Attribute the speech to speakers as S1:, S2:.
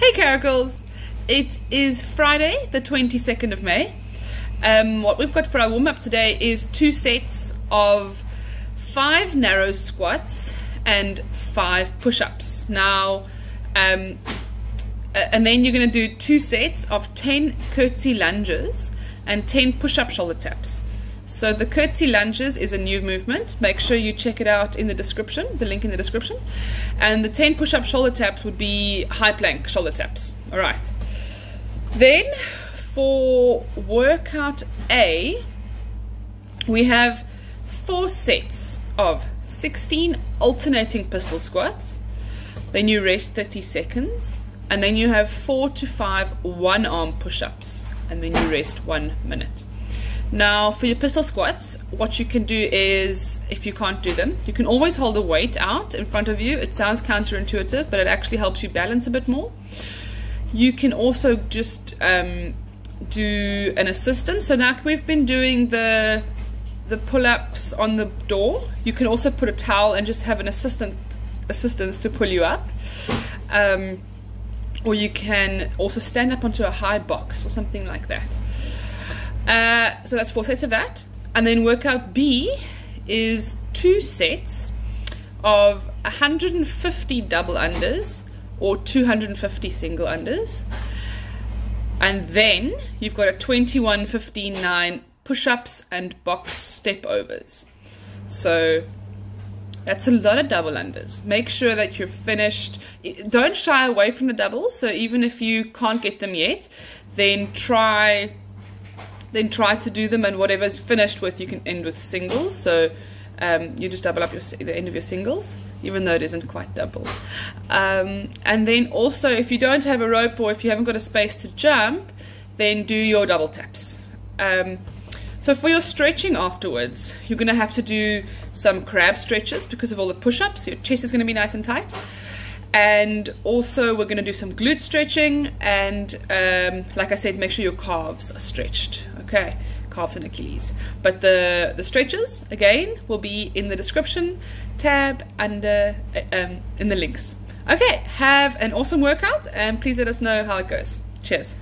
S1: Hey Caracals! It is Friday, the 22nd of May. Um, what we've got for our warm up today is two sets of five narrow squats and five push ups. Now, um, and then you're going to do two sets of 10 curtsy lunges and 10 push up shoulder taps. So the curtsy lunges is a new movement. Make sure you check it out in the description, the link in the description. And the 10 push-up shoulder taps would be high plank shoulder taps. All right. Then for workout A, we have four sets of 16 alternating pistol squats. Then you rest 30 seconds. And then you have four to five one arm push ups. And then you rest one minute. Now, for your pistol squats, what you can do is, if you can't do them, you can always hold a weight out in front of you. It sounds counterintuitive, but it actually helps you balance a bit more. You can also just um, do an assistance. So now we've been doing the the pull-ups on the door. You can also put a towel and just have an assistant assistance to pull you up. Um, or you can also stand up onto a high box or something like that. Uh, so that's four sets of that. And then workout B is two sets of 150 double unders or 250 single unders. And then you've got a 21, 15, 9 push ups and box step overs. So that's a lot of double unders. Make sure that you're finished. Don't shy away from the doubles. So even if you can't get them yet, then try then try to do them and whatever's finished with you can end with singles. So um, you just double up your the end of your singles even though it isn't quite double. Um, and then also if you don't have a rope or if you haven't got a space to jump then do your double taps. Um, so for your stretching afterwards you're going to have to do some crab stretches because of all the push-ups. Your chest is going to be nice and tight. And also we're going to do some glute stretching and um, like I said make sure your calves are stretched okay calves and Achilles. But the the stretches again will be in the description tab under um, in the links. Okay have an awesome workout and please let us know how it goes. Cheers